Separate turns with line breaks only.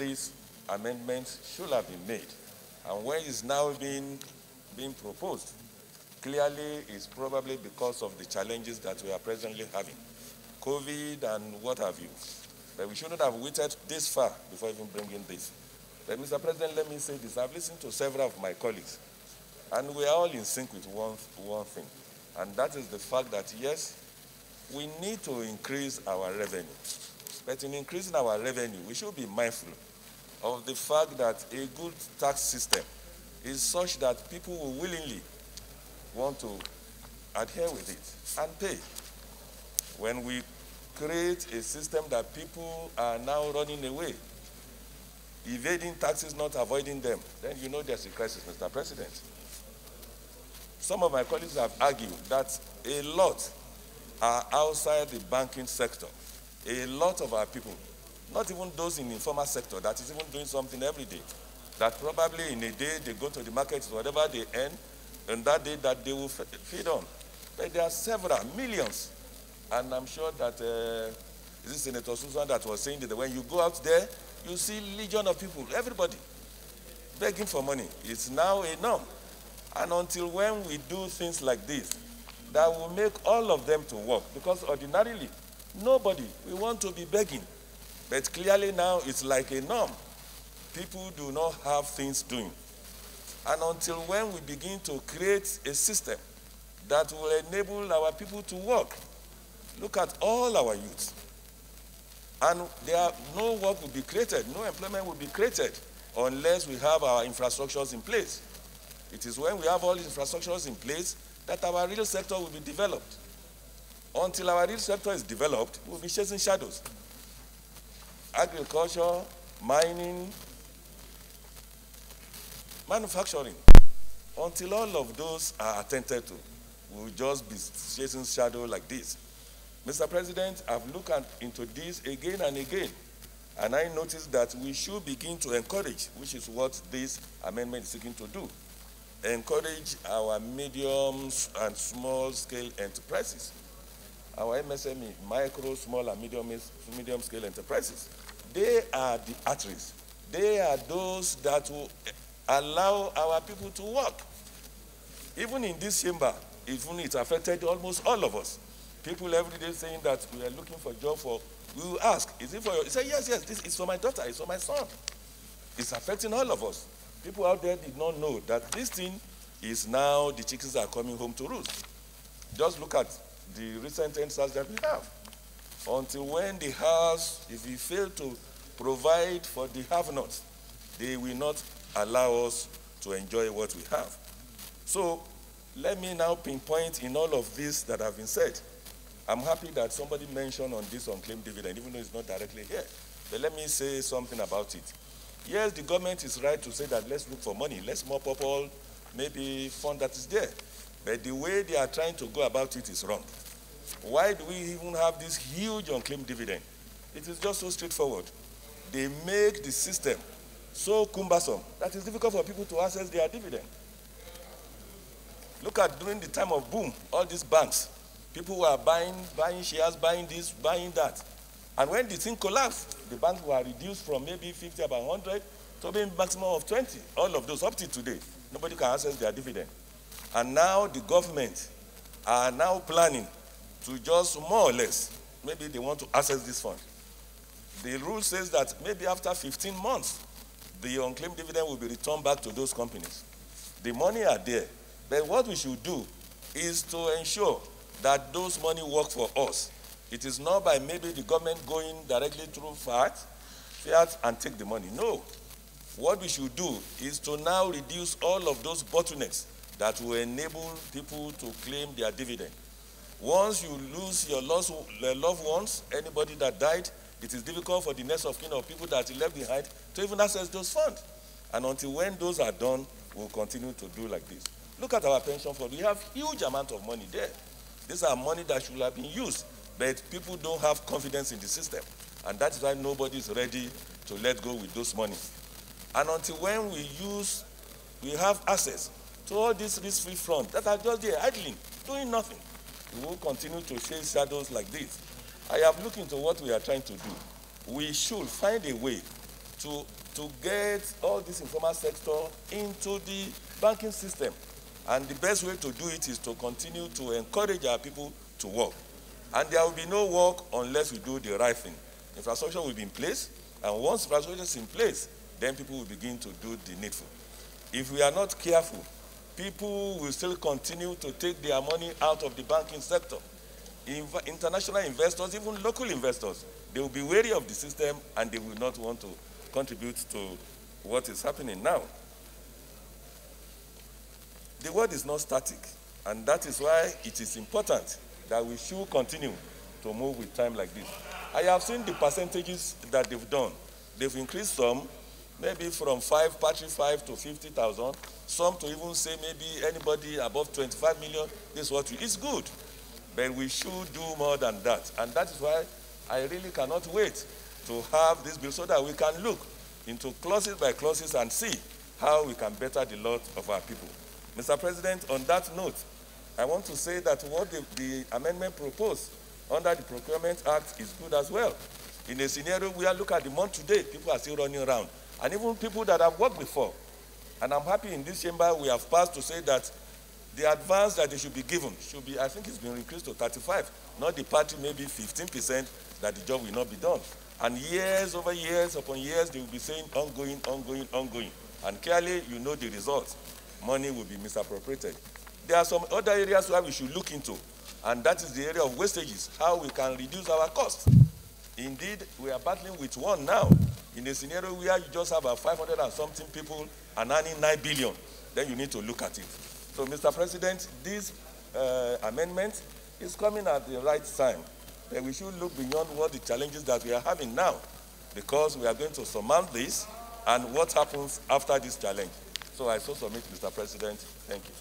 this amendments should have been made, and when it's now being, being proposed, clearly it's probably because of the challenges that we are presently having, COVID and what have you. But we shouldn't have waited this far before even bringing this. But Mr. President, let me say this. I've listened to several of my colleagues, and we are all in sync with one, one thing, and that is the fact that, yes, we need to increase our revenue. But in increasing our revenue, we should be mindful of the fact that a good tax system is such that people will willingly want to adhere with it and pay. When we create a system that people are now running away, evading taxes, not avoiding them, then you know there's a crisis, Mr. President. Some of my colleagues have argued that a lot are outside the banking sector. A lot of our people, not even those in the informal sector that is even doing something every day, that probably in a day they go to the market, whatever they earn, and that day that they will feed on. But there are several millions. And I'm sure that, uh, is it Senator Susan that was saying that when you go out there, you see legion of people, everybody, begging for money. It's now a norm. And until when we do things like this, that will make all of them to work. Because ordinarily, nobody, we want to be begging. But clearly now, it's like a norm. People do not have things doing. And until when we begin to create a system that will enable our people to work, look at all our youth. And there no work will be created, no employment will be created unless we have our infrastructures in place. It is when we have all infrastructures in place that our real sector will be developed. Until our real sector is developed, we'll be chasing shadows. Agriculture, mining, manufacturing. Until all of those are attended to, we'll just be chasing shadow like this. Mr. President, I've looked at, into this again and again, and I noticed that we should begin to encourage, which is what this amendment is seeking to do, encourage our medium and small scale enterprises, our MSME, micro, small, and medium, medium scale enterprises. They are the arteries. They are those that will eh, allow our people to work. Even in this chamber, even it affected almost all of us. People every day saying that we are looking for a job for, we will ask, is it for you? He say, yes, yes, this is for my daughter, it's for my son. It's affecting all of us. People out there did not know that this thing is now the chickens are coming home to roost. Just look at the recent EndSARS that we have. Until when the house, if we fail to provide for the have-nots, they will not allow us to enjoy what we have. So let me now pinpoint in all of this that have been said. I'm happy that somebody mentioned on this unclaimed dividend, even though it's not directly here. But let me say something about it. Yes, the government is right to say that let's look for money, let's mop up all maybe fund that is there. But the way they are trying to go about it is wrong. Why do we even have this huge unclaimed dividend? It is just so straightforward. They make the system so cumbersome that it's difficult for people to access their dividend. Look at during the time of boom, all these banks, people were buying, buying shares, buying this, buying that. And when the thing collapsed, the banks were reduced from maybe 50 about 100 to maybe maximum of 20. All of those up to today, nobody can access their dividend. And now the government are now planning to just more or less, maybe they want to access this fund. The rule says that maybe after 15 months, the unclaimed dividend will be returned back to those companies. The money are there. But what we should do is to ensure that those money work for us. It is not by maybe the government going directly through fiat, fiat and take the money. No. What we should do is to now reduce all of those bottlenecks that will enable people to claim their dividend. Once you lose your lost, loved ones, anybody that died, it is difficult for the next of kin of people that you left behind to even access those funds. And until when those are done, we'll continue to do like this. Look at our pension fund. We have huge amount of money there. These are money that should have been used, but people don't have confidence in the system. And that is why nobody is ready to let go with those money. And until when we use, we have access to all these risk-free funds that are just there idling, doing nothing, we will continue to chase shadows like this. I have looked into what we are trying to do. We should find a way to, to get all this informal sector into the banking system. And the best way to do it is to continue to encourage our people to work. And there will be no work unless we do the right thing. Infrastructure will be in place, and once infrastructure is in place, then people will begin to do the needful. If we are not careful, people will still continue to take their money out of the banking sector. International investors, even local investors, they will be wary of the system and they will not want to contribute to what is happening now. The world is not static, and that is why it is important that we should continue to move with time like this. I have seen the percentages that they've done. They've increased some, maybe from 5, partly 5 to 50,000, some to even say maybe anybody above 25 million, this is what we, it's good. But we should do more than that. And that is why I really cannot wait to have this bill so that we can look into clauses by clauses and see how we can better the lot of our people. Mr. President, on that note, I want to say that what the, the amendment proposed under the Procurement Act is good as well. In a scenario where look at the month today, people are still running around. And even people that have worked before. And I'm happy in this chamber we have passed to say that the advance that they should be given should be, I think it's been increased to 35, not the party maybe 15% that the job will not be done. And years over years upon years, they will be saying ongoing, ongoing, ongoing. And clearly, you know the results. Money will be misappropriated. There are some other areas where we should look into, and that is the area of wastages, how we can reduce our costs. Indeed, we are battling with one now. In a scenario where you just have a 500 and something people and earning 9 billion, then you need to look at it. So, Mr. President, this uh, amendment is coming at the right time. And we should look beyond what the challenges that we are having now, because we are going to surmount this and what happens after this challenge. So I so submit, Mr. President. Thank you.